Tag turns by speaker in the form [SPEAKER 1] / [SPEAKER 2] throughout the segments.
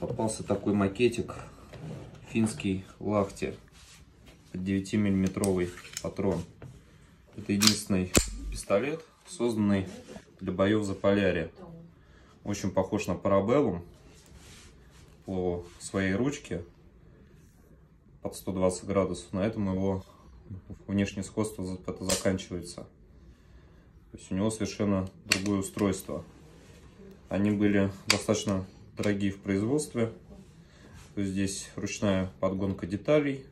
[SPEAKER 1] Попался такой макетик финский лахти. 9 миллиметровый патрон. Это единственный пистолет, созданный для боев за полярье. Очень похож на парабеллум по своей ручке под 120 градусов. На этом его внешнее сходство это заканчивается. То есть у него совершенно другое устройство. Они были достаточно дорогие в производстве. Здесь ручная подгонка деталей.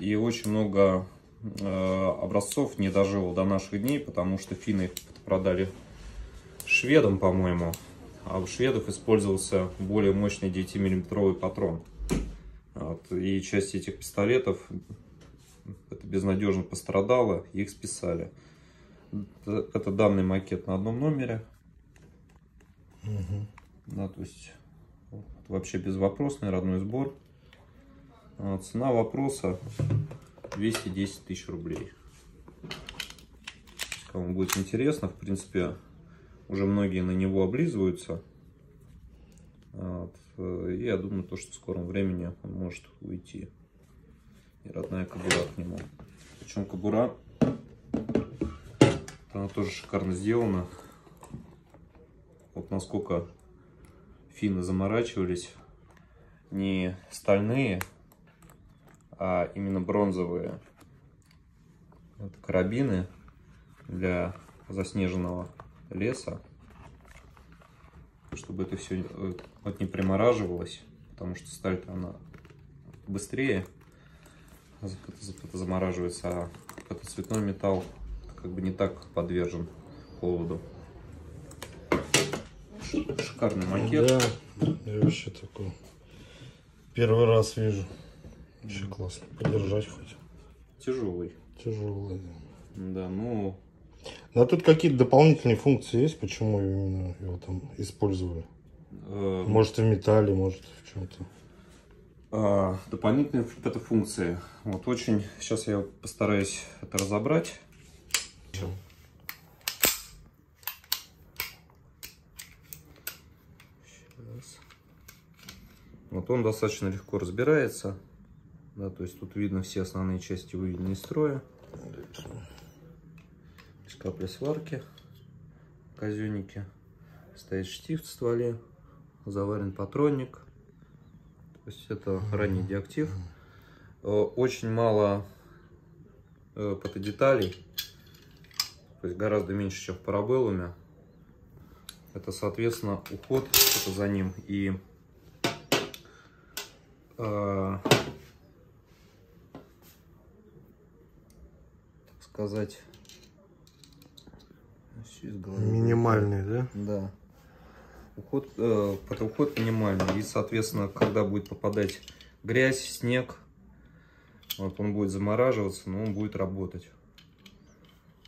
[SPEAKER 1] И очень много э, образцов не дожило до наших дней, потому что финны продали шведам, по-моему. А у шведов использовался более мощный 9-миллиметровый патрон. И часть этих пистолетов это безнадежно пострадало, их списали. Это данный макет на одном номере. Угу. Да, то есть вообще безвопросный родной сбор. А, цена вопроса 210 тысяч рублей. Кому будет интересно, в принципе, уже многие на него облизываются. Вот. И я думаю, то, что в скором времени он может уйти. И родная кобура к нему. Причем кобура, она тоже шикарно сделана. Вот насколько финны заморачивались. Не стальные, а именно бронзовые. Это карабины для заснеженного леса. Чтобы это все э, вот не примораживалось, потому что сталь-то она быстрее замораживается, а этот цветной металл как бы не так подвержен холоду. Шикарный макет.
[SPEAKER 2] Да, я вообще такой первый раз вижу. Вообще классно. Подержать хоть.
[SPEAKER 1] Тяжелый.
[SPEAKER 2] Тяжелый,
[SPEAKER 1] да. Да, ну...
[SPEAKER 2] Ну, а тут какие-то дополнительные функции есть, почему именно его там использовали? Э... Может, в металле, может, в чем-то.
[SPEAKER 1] А, дополнительные это функции. Вот очень, сейчас я постараюсь это разобрать. Вот он достаточно легко разбирается. Да, то есть тут видно все основные части выведены из строя. Без капли сварки. Казенники. Стоит штифт в стволе. Заварен патронник. То есть это ранний диактив. Э, очень мало фотодеталей. Э, то есть гораздо меньше, чем в парабеллуме. Это, соответственно, уход это за ним и э, так сказать
[SPEAKER 2] минимальный, да?
[SPEAKER 1] Да уход, э, уход минимальный. И, соответственно, когда будет попадать грязь, снег, вот он будет замораживаться, но он будет работать.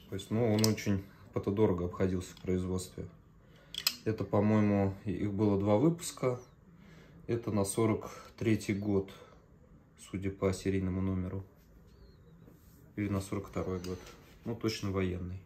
[SPEAKER 1] То есть, ну, он очень дорого обходился в производстве. Это, по-моему, их было два выпуска. Это на 43 год, судя по серийному номеру. Или на 42 год. Ну, точно военный.